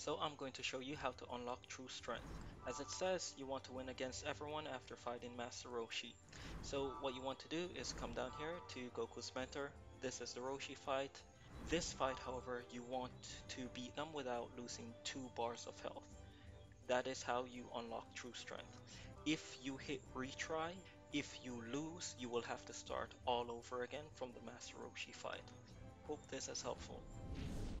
So I'm going to show you how to unlock true strength. As it says, you want to win against everyone after fighting Master Roshi. So what you want to do is come down here to Goku's mentor. This is the Roshi fight. This fight, however, you want to beat them without losing 2 bars of health. That is how you unlock true strength. If you hit retry, if you lose, you will have to start all over again from the Master Roshi fight. Hope this is helpful.